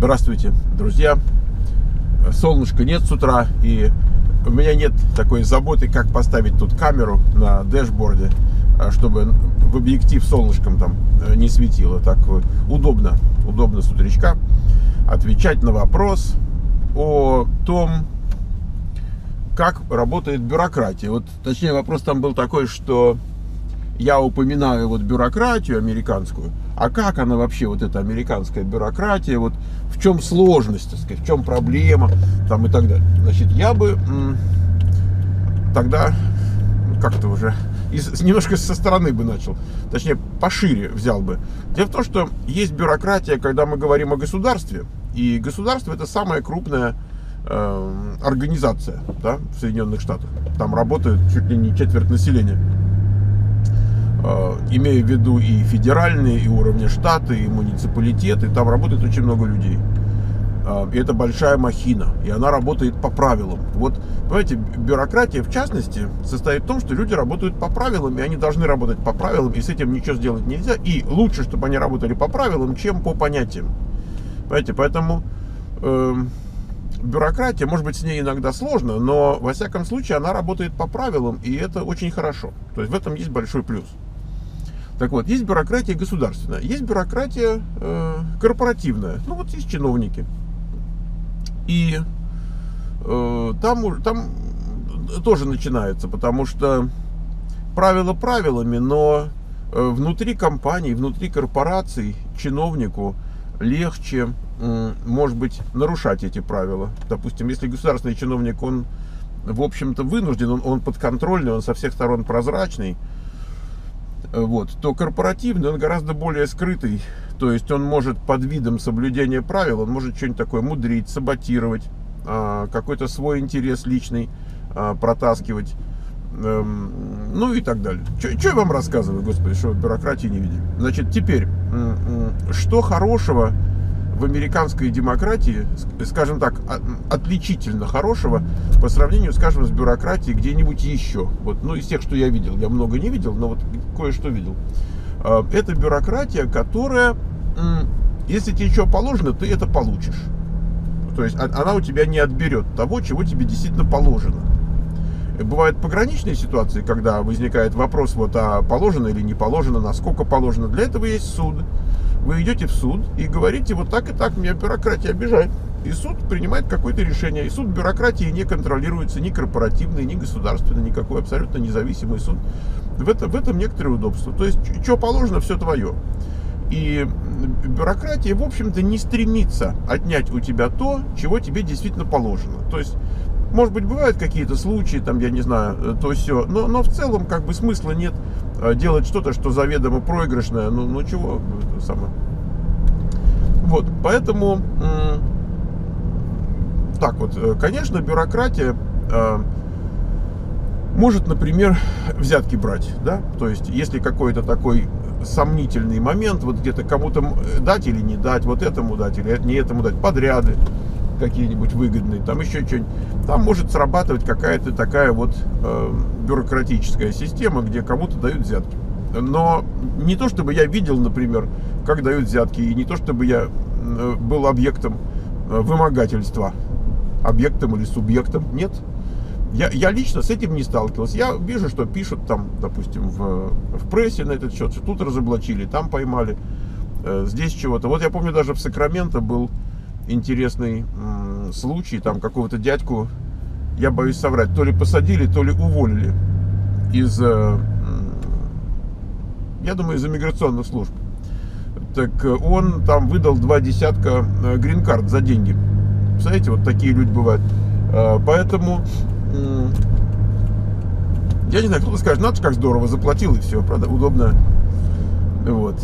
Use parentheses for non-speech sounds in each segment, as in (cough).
Здравствуйте, друзья. Солнышка нет с утра, и у меня нет такой заботы, как поставить тут камеру на дэшборде, а, чтобы в объектив солнышком там э, не светило. Так удобно, удобно с утречка отвечать на вопрос о том, как работает бюрократия. Вот, точнее, вопрос там был такой, что я упоминаю вот бюрократию американскую, а как она вообще, вот эта американская бюрократия, вот в чем сложность, так сказать, в чем проблема, там и так далее. Значит, я бы тогда как-то уже из, немножко со стороны бы начал, точнее, пошире взял бы. Дело в том, что есть бюрократия, когда мы говорим о государстве, и государство это самая крупная э, организация да, в Соединенных Штатах. Там работают чуть ли не четверть населения. Э, имея в виду и федеральные, и уровни штата, и муниципалитеты, там работает очень много людей. Э, и это большая махина, и она работает по правилам. Вот, понимаете, бюрократия, в частности, состоит в том, что люди работают по правилам, и они должны работать по правилам, и с этим ничего сделать нельзя. И лучше, чтобы они работали по правилам, чем по понятиям. Понимаете, поэтому э, бюрократия, может быть, с ней иногда сложно, но, во всяком случае, она работает по правилам, и это очень хорошо. То есть в этом есть большой плюс. Так вот, есть бюрократия государственная, есть бюрократия э, корпоративная. Ну вот есть чиновники. И э, там, там тоже начинается, потому что правила правилами, но э, внутри компании, внутри корпораций чиновнику легче, может быть, нарушать эти правила. Допустим, если государственный чиновник, он, в общем-то, вынужден, он, он подконтрольный, он со всех сторон прозрачный, вот, то корпоративный, он гораздо более скрытый. То есть он может под видом соблюдения правил, он может что-нибудь такое мудрить, саботировать, а, какой-то свой интерес личный а, протаскивать, эм, ну и так далее. Что я вам рассказываю, господи, что бюрократии не видели. Значит, теперь, что хорошего в американской демократии, скажем так, отличительно хорошего по сравнению, скажем, с бюрократией где-нибудь еще. Вот, ну, из тех, что я видел, я много не видел, но вот кое-что видел. А, это бюрократия, которая, если тебе что положено, ты это получишь. То есть она у тебя не отберет того, чего тебе действительно положено. Бывают пограничные ситуации, когда возникает вопрос, вот, а положено или не положено, насколько положено. Для этого есть суд вы идете в суд и говорите, вот так и так, меня бюрократия обижает. И суд принимает какое-то решение. И суд бюрократии не контролируется ни корпоративный, ни государственный, никакой абсолютно независимый суд. В, это, в этом некоторое удобство. То есть, что положено, все твое. И бюрократия, в общем-то, не стремится отнять у тебя то, чего тебе действительно положено. То есть, может быть, бывают какие-то случаи, там, я не знаю, э, то все, но, но в целом, как бы, смысла нет делать что-то, что заведомо проигрышное, ну, ну чего, самое. Вот, поэтому, так вот, э, конечно, бюрократия может, например, взятки брать, да, то есть, если какой-то такой сомнительный момент, вот где-то кому-то дать или не дать, вот этому дать или не этому дать, подряды, какие-нибудь выгодные, там еще что-нибудь. Там может срабатывать какая-то такая вот э, бюрократическая система, где кому-то дают взятки. Но не то, чтобы я видел, например, как дают взятки, и не то, чтобы я э, был объектом э, вымогательства, объектом или субъектом. Нет. Я, я лично с этим не сталкивался. Я вижу, что пишут там, допустим, в, в прессе на этот счет, что тут разоблачили, там поймали, э, здесь чего-то. Вот я помню, даже в Сакраменто был интересный случай, там какого-то дядьку, я боюсь соврать, то ли посадили, то ли уволили из, э, я думаю, из иммиграционных служб. Так э, он там выдал два десятка э, грин-карт за деньги. Представляете, вот такие люди бывают. Поэтому, я не знаю, кто-то скажет, надо как здорово, заплатил и все, правда, удобно. Вот.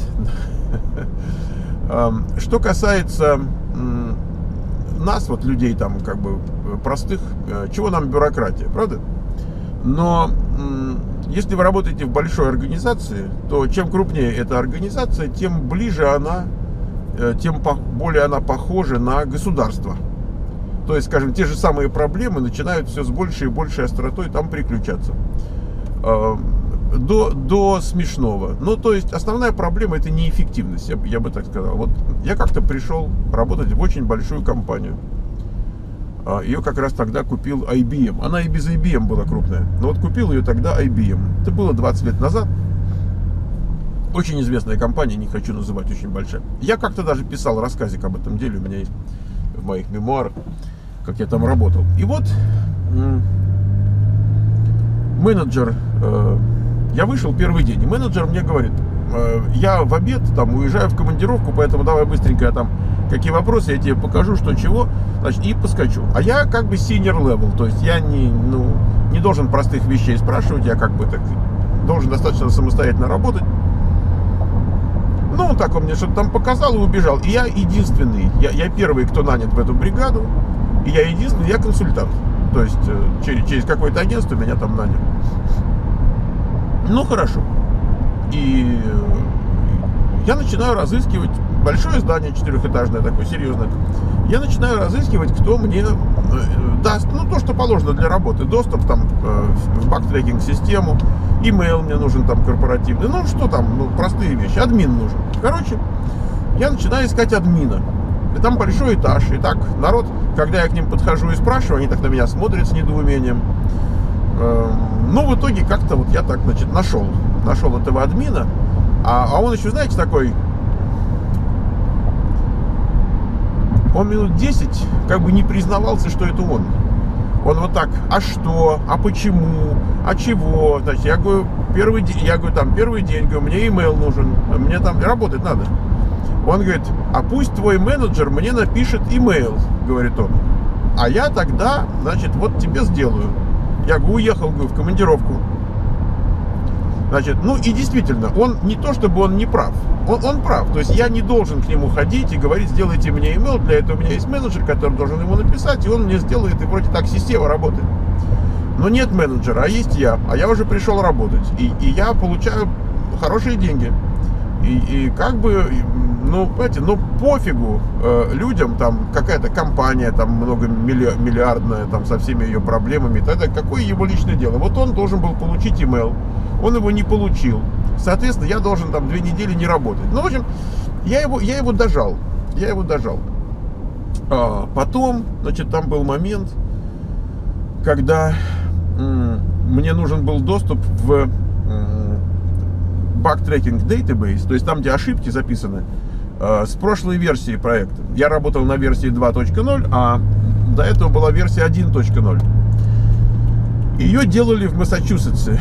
(laughs) Что касается нас, вот людей там как бы простых, э, чего нам бюрократия, правда? Но если вы работаете в большой организации, то чем крупнее эта организация, тем ближе она, э, тем более она похожа на государство. То есть, скажем, те же самые проблемы начинают все с большей и большей остротой там приключаться. До, до смешного. Ну, то есть, основная проблема это неэффективность, я, я бы так сказал. Вот я как-то пришел работать в очень большую компанию. А, ее как раз тогда купил IBM. Она и без IBM была крупная. Но вот купил ее тогда IBM. Это было 20 лет назад. Очень известная компания, не хочу называть, очень большая. Я как-то даже писал рассказик об этом деле, у меня есть в моих мемуарах, как я там работал. И вот менеджер, э, я вышел первый день, и менеджер мне говорит, э, я в обед там уезжаю в командировку, поэтому давай быстренько там какие вопросы, я тебе покажу, что чего, значит, и поскочу. А я как бы senior level, то есть я не, ну, не должен простых вещей спрашивать, я как бы так должен достаточно самостоятельно работать. Ну, так он мне что-то там показал и убежал. И я единственный, я, я первый, кто нанят в эту бригаду, и я единственный, я консультант. То есть э, через, через какое-то агентство меня там наняли. Ну, хорошо. И э, я начинаю разыскивать большое здание четырехэтажное, такое серьезное. Я начинаю разыскивать, кто мне э, даст, ну, то, что положено для работы. Доступ там в бактрекинг систему, имейл мне нужен там корпоративный, ну что там, ну простые вещи, админ нужен. Короче, я начинаю искать админа. И там большой этаж. И так народ, когда я к ним подхожу и спрашиваю, они так на меня смотрят с недоумением. Ну, в итоге как-то вот я так, значит, нашел. Нашел этого админа. А, а он еще, знаете, такой... Он минут 10 как бы не признавался, что это он. Он вот так, а что, а почему, а чего? Значит, я говорю, первый день, я говорю, там, первый день, говорю, мне имейл нужен, мне там работать надо. Он говорит, а пусть твой менеджер мне напишет имейл, говорит он. А я тогда, значит, вот тебе сделаю. Я говорю, уехал, говорю, в командировку. Значит, ну и действительно, он не то чтобы он не прав, он, он прав. То есть я не должен к нему ходить и говорить, сделайте мне email, для этого у меня есть менеджер, который должен ему написать, и он мне сделает, и вроде так система работает. Но нет менеджера, а есть я, а я уже пришел работать, и, и я получаю хорошие деньги. И, и как бы, ну, понимаете, ну пофигу э, людям, там какая-то компания, там много миллиардная, там со всеми ее проблемами, тогда какое его личное дело? Вот он должен был получить email, он его не получил. Соответственно, я должен там две недели не работать. Ну, в общем, я его, я его дожал. Я его дожал. А потом, значит, там был момент, когда мне нужен был доступ в Backtracking Database, то есть там, где ошибки записаны, с прошлой версии проекта. Я работал на версии 2.0, а до этого была версия 1.0. Ее делали в Массачусетсе.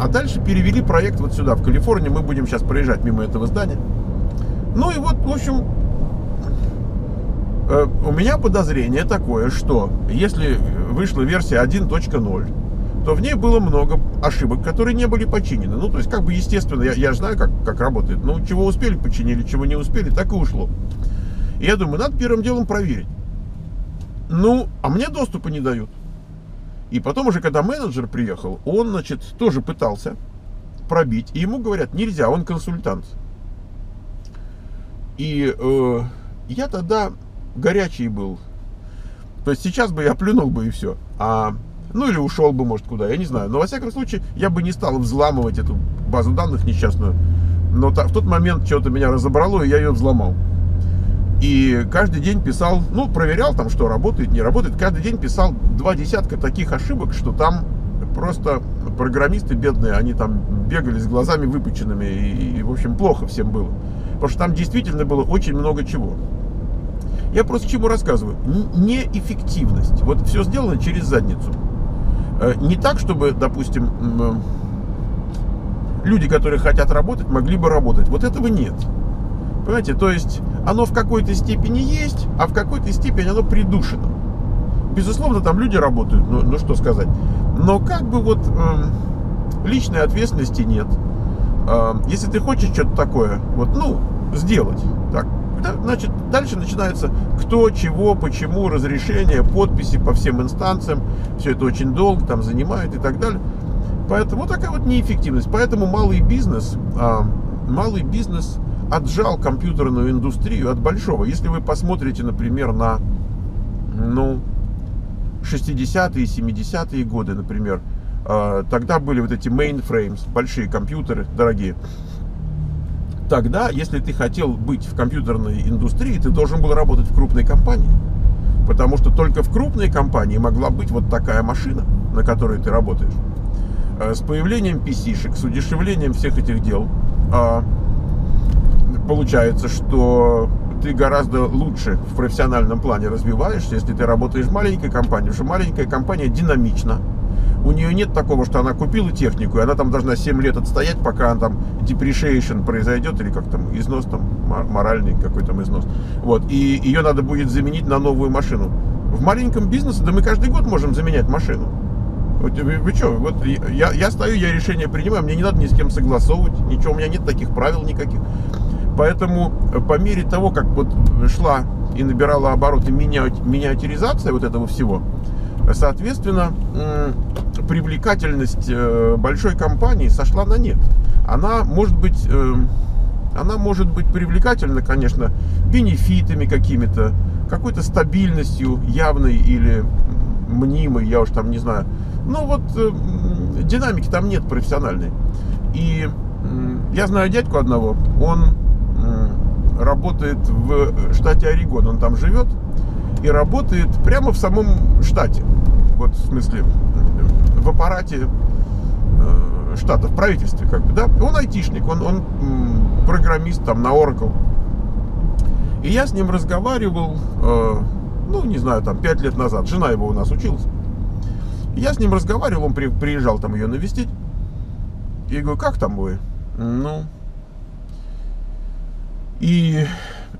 А дальше перевели проект вот сюда, в Калифорнию. Мы будем сейчас проезжать мимо этого здания. Ну и вот, в общем, э, у меня подозрение такое, что если вышла версия 1.0, то в ней было много ошибок, которые не были починены. Ну, то есть, как бы, естественно, я, я знаю, как, как работает. Ну, чего успели, починили, чего не успели, так и ушло. И я думаю, надо первым делом проверить. Ну, а мне доступа не дают. И потом уже, когда менеджер приехал, он, значит, тоже пытался пробить. И ему говорят, нельзя, он консультант. И э, я тогда горячий был. То есть сейчас бы я плюнул бы и все. А ну или ушел бы, может, куда, я не знаю. Но во всяком случае, я бы не стал взламывать эту базу данных несчастную. Но в тот момент что-то меня разобрало, и я ее взломал. И каждый день писал, ну, проверял там, что работает, не работает. Каждый день писал два десятка таких ошибок, что там просто программисты бедные, они там бегали с глазами выпученными. И, и в общем, плохо всем было. Потому что там действительно было очень много чего. Я просто чему рассказываю. Неэффективность. Вот все сделано через задницу. Э, не так, чтобы, допустим, люди, которые хотят работать, могли бы работать. Вот этого нет. Понимаете, то есть оно в какой-то степени есть, а в какой-то степени оно придушено. Безусловно, там люди работают, ну, ну что сказать. Но как бы вот э, личной ответственности нет. Э, если ты хочешь что-то такое, вот, ну, сделать, значит, дальше начинается кто, чего, почему, разрешение, подписи по всем инстанциям. Все это очень долго там занимает и так далее. Поэтому такая вот неэффективность. Поэтому малый бизнес, а, малый бизнес отжал компьютерную индустрию от большого. Если вы посмотрите, например, на ну, 60-е, 70-е годы, например, э, тогда были вот эти mainframes, большие компьютеры, дорогие. Тогда, если ты хотел быть в компьютерной индустрии, ты должен был работать в крупной компании. Потому что только в крупной компании могла быть вот такая машина, на которой ты работаешь. С появлением PC-шек, с удешевлением всех этих дел, получается, что ты гораздо лучше в профессиональном плане развиваешься, если ты работаешь в маленькой компании, потому что маленькая компания динамична. У нее нет такого, что она купила технику, и она там должна 7 лет отстоять, пока она там depreciation произойдет, или как там, износ там, моральный какой там износ. Вот, и ее надо будет заменить на новую машину. В маленьком бизнесе, да мы каждый год можем заменять машину. Вот, вы, вы что, вот я, я стою, я решение принимаю, мне не надо ни с кем согласовывать, ничего, у меня нет таких правил никаких. Поэтому э, по мере того, как вот шла и набирала обороты миниатюризация вот этого всего, соответственно, привлекательность э, большой компании сошла на нет. Она может быть, э, она может быть привлекательна, конечно, бенефитами какими-то, какой-то стабильностью явной или мнимой, я уж там не знаю. Но вот динамики там нет профессиональной. И я знаю дядьку одного, он работает в штате Орегон, он там живет и работает прямо в самом штате. Вот в смысле в аппарате э, штата, в правительстве как бы, да. Он айтишник, он, он программист там на Oracle. И я с ним разговаривал, э, ну, не знаю, там, пять лет назад. Жена его у нас училась. я с ним разговаривал, он при, приезжал там ее навестить. И говорю, как там вы? Ну, и,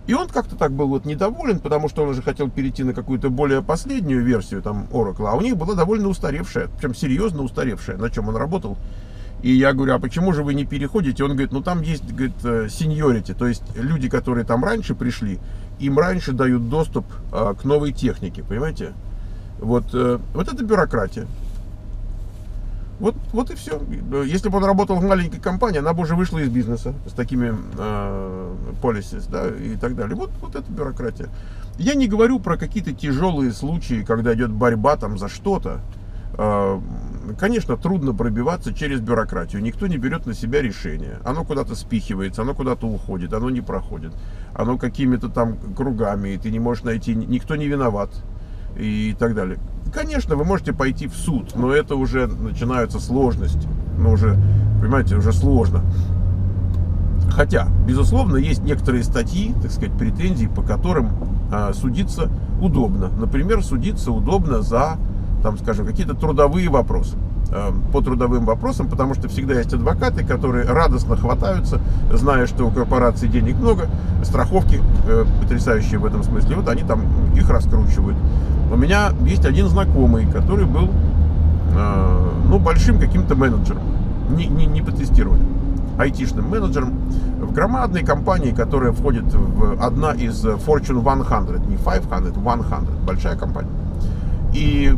и он как-то так был вот недоволен, потому что он уже хотел перейти на какую-то более последнюю версию там Oracle, а у них была довольно устаревшая, причем серьезно устаревшая, на чем он работал. И я говорю, а почему же вы не переходите? Он говорит, ну там есть, говорит, сеньорити, э, то есть люди, которые там раньше пришли, им раньше дают доступ а, к новой технике, понимаете? Вот, а, вот это бюрократия. Вот, вот и все. Если бы он работал в маленькой компании, она бы уже вышла из бизнеса с такими э, да, и так далее. Вот, вот это бюрократия. Я не говорю про какие-то тяжелые случаи, когда идет борьба там за что-то. Э, конечно, трудно пробиваться через бюрократию. Никто не берет на себя решение. Оно куда-то спихивается, оно куда-то уходит, оно не проходит. Оно какими-то там кругами, и ты не можешь найти, никто не виноват и так далее. Конечно, вы можете пойти в суд, но это уже начинаются сложности. Ну, уже, понимаете, уже сложно. Хотя, безусловно, есть некоторые статьи, так сказать, претензии, по которым а, судиться удобно. Например, судиться удобно за, там, скажем, какие-то трудовые вопросы. А, по трудовым вопросам, потому что всегда есть адвокаты, которые радостно хватаются, зная, что у корпорации денег много, страховки э, потрясающие в этом смысле, вот они там их раскручивают. У меня есть один знакомый, который был э, ну, большим каким-то менеджером, не, не, не потестировали, айтишным менеджером в громадной компании, которая входит в одна из Fortune 100, не 500, 100, большая компания. И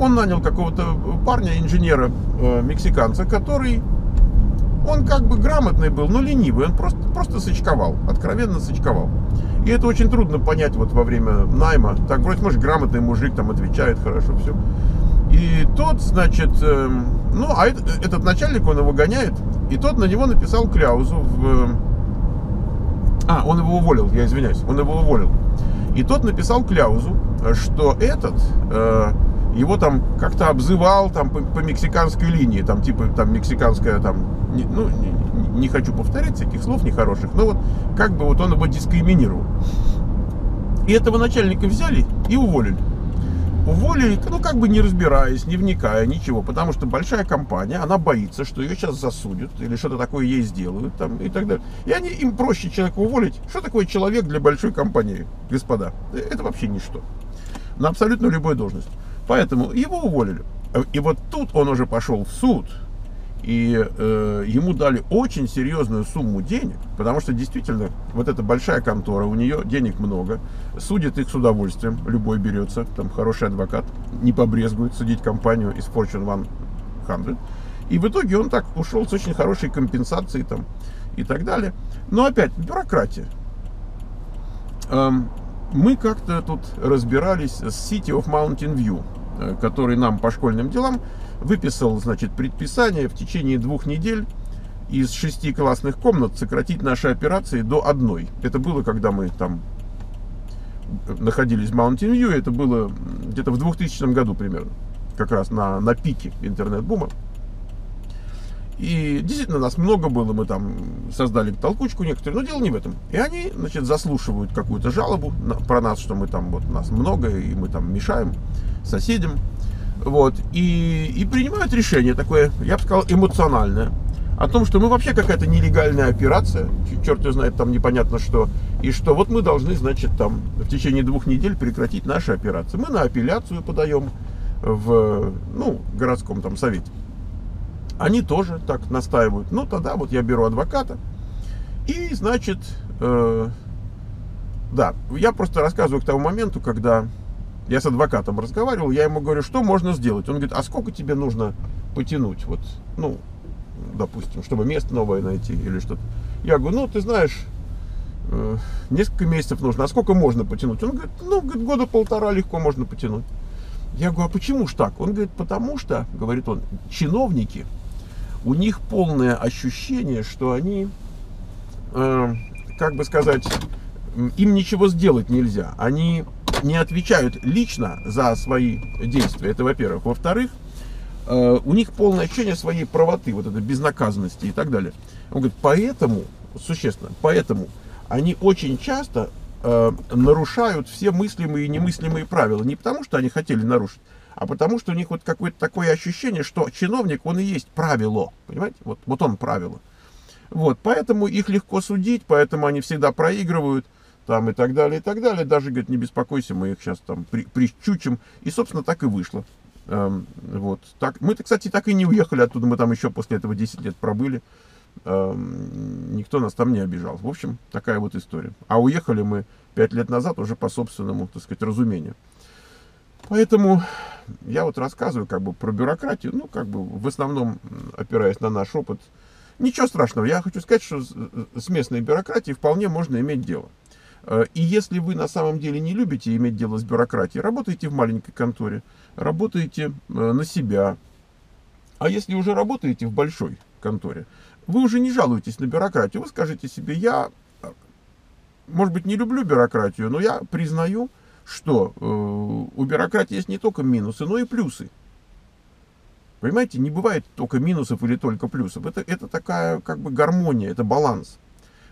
он нанял какого-то парня, инженера, э, мексиканца, который, он как бы грамотный был, но ленивый, он просто, просто сочковал, откровенно сочковал. И это очень трудно понять вот во время найма. Так вроде, может, грамотный мужик там отвечает хорошо, все. И тот, значит, э, ну, а это, этот начальник, он его гоняет, и тот на него написал кляузу в... А, он его уволил, я извиняюсь, он его уволил. И тот написал кляузу, что этот э, его там как-то обзывал там по, по мексиканской линии, там типа там мексиканская там, не, ну не, не хочу повторять всяких слов нехороших, но вот как бы вот он его дискриминировал. И этого начальника взяли и уволили. Уволили, ну как бы не разбираясь, не вникая, ничего, потому что большая компания, она боится, что ее сейчас засудят или что-то такое ей сделают там и так далее. И они, им проще человека уволить. Что такое человек для большой компании, господа? Это вообще ничто. На абсолютно любой должности. Поэтому его уволили. И вот тут он уже пошел в суд, и э, ему дали очень серьезную сумму денег, потому что действительно вот эта большая контора, у нее денег много, судит их с удовольствием, любой берется, там хороший адвокат, не побрезгует судить компанию из Fortune 100. И в итоге он так ушел с очень хорошей компенсацией там и так далее. Но опять, бюрократия. Эм, мы как-то тут разбирались с City of Mountain View. Э, который нам по школьным делам выписал, значит, предписание в течение двух недель из шести классных комнат сократить наши операции до одной. Это было, когда мы там находились в Mountain View, это было где-то в 2000 году примерно, как раз на, на пике интернет-бума. И действительно нас много было, мы там создали толкучку некоторые, но дело не в этом. И они, значит, заслушивают какую-то жалобу на, про нас, что мы там, вот нас много, и мы там мешаем соседям. Вот, и, и принимают решение такое, я бы сказал, эмоциональное о том, что мы вообще какая-то нелегальная операция, черт ее знает, там непонятно что, и что вот мы должны, значит, там в течение двух недель прекратить наши операции. Мы на апелляцию подаем в, ну, городском там совете. Они тоже так настаивают. Ну, тогда вот я беру адвоката, и, значит, э, да, я просто рассказываю к тому моменту, когда я с адвокатом разговаривал, я ему говорю, что можно сделать. Он говорит, а сколько тебе нужно потянуть? Вот, ну, допустим, чтобы место новое найти или что-то. Я говорю, ну, ты знаешь, э, несколько месяцев нужно, а сколько можно потянуть? Он говорит, ну, говорит, года полтора легко можно потянуть. Я говорю, а почему ж так? Он говорит, потому что, говорит он, чиновники, у них полное ощущение, что они, э, как бы сказать, им ничего сделать нельзя. Они не отвечают лично за свои действия. Это во-первых. Во-вторых, Э, у них полное ощущение своей правоты, вот этой безнаказанности и так далее. Он говорит, поэтому, существенно, поэтому они очень часто э, нарушают все мыслимые и немыслимые правила. Не потому, что они хотели нарушить, а потому, что у них вот какое-то такое ощущение, что чиновник, он и есть правило. Понимаете? Вот, вот он правило. Вот, поэтому их легко судить, поэтому они всегда проигрывают там и так далее, и так далее. Даже, говорит, не беспокойся, мы их сейчас там при, прищучим. И, собственно, так и вышло. Эм, вот. Так, мы, кстати, так и не уехали оттуда, мы там еще после этого 10 лет пробыли. Эм, никто нас там не обижал. В общем, такая вот история. А уехали мы 5 лет назад уже по собственному, так сказать, разумению. Поэтому я вот рассказываю как бы про бюрократию, ну, как бы в основном опираясь на наш опыт. Ничего страшного, я хочу сказать, что с местной бюрократией вполне можно иметь дело. Э, и если вы на самом деле не любите иметь дело с бюрократией, работайте в маленькой конторе, работаете э, на себя. А если уже работаете в большой конторе, вы уже не жалуетесь на бюрократию, вы скажете себе, я, может быть, не люблю бюрократию, но я признаю, что э, у бюрократии есть не только минусы, но и плюсы. Понимаете, не бывает только минусов или только плюсов. Это, это такая как бы гармония, это баланс.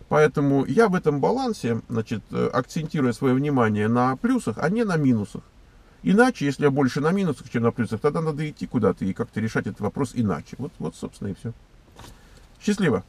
Поэтому я в этом балансе, значит, э, акцентирую свое внимание на плюсах, а не на минусах. Иначе, если я больше на минусах, чем на плюсах, тогда надо идти куда-то и как-то решать этот вопрос иначе. Вот, вот собственно, и все. Счастливо!